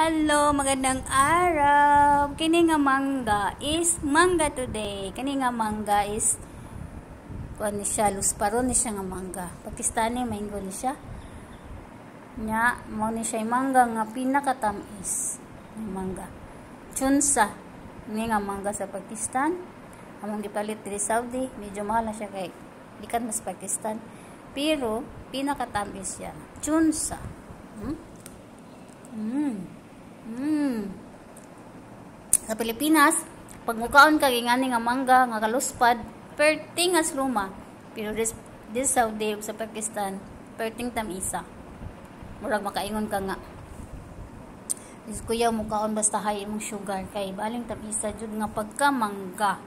Hello, magandang araw. Kini nga mangga is mangga today. Kini nga mangga is kuan ni siya lusparon ni siya nga mangga. Pakistani mango ni siya. Nya mo ni siya mangga nga pinakatamis. Mangga. Chunsa. Ni nga mangga sa Pakistan. Among gipalit diri Saudi, medyo mahal na siya kay ikan mas Pakistan. Pero pinakatamis siya. Chunsa. Hmm? Mm. Mm. Sa Pilipinas, pag mukaon ka gingani nga mangga nga kaluspad, perting as luma. Pero this, this Saudi sa Pakistan, perting tamisa. Murag makaingon ka nga. Is kuya mukaon basta hay imong sugar kay baling tamisa jud nga pagka mangga.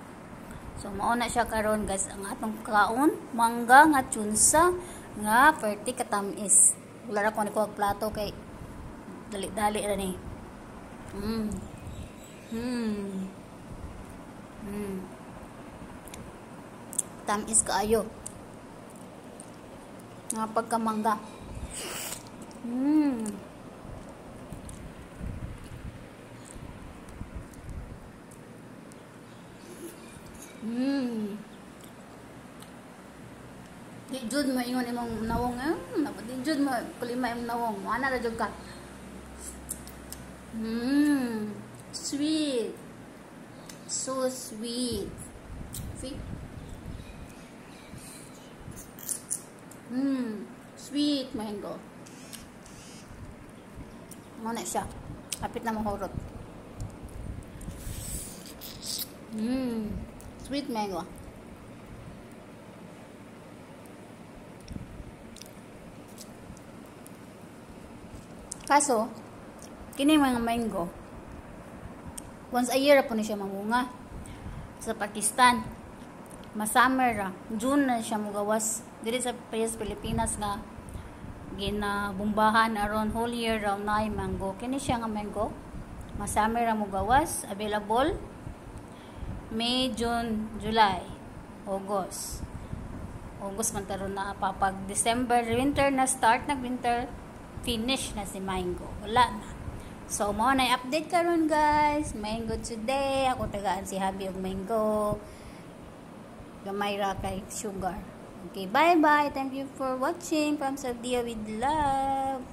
So mao na siya karon guys ang atong kaon mangga nga chunsa nga perti katamis. Wala ra ko ni plato kay dali-dali ra ni. Mm. Hmm. Hmm. Tamis kaayo. Nga pagkamangga. Hmm. Hmm. Di jud mo imong nawong eh. Di jud mo kulima imong nawong. Ana ra jud ka. Mmm, sweet. So sweet. See? Mmm, sweet mango. Ano na siya? Kapit na mahurot. Mmm, sweet mango. Kaso, kini mga mango once a year po ni siya mamunga sa Pakistan. Masummer ra. June na siya mugawas. Dili sa Pilipinas Pilipinas nga ginabumbahan aron whole year raw na mango. Kini siya nga mango. Masummer ra mugawas. Available May, June, July, August. August man taron na papag December winter na start nag winter finish na si mango. Wala na So, mo na update karon guys. Mango today. Ako tagaan si Habi og mango. Gamay ra kay sugar. Okay, bye-bye. Thank you for watching from Saudia with love.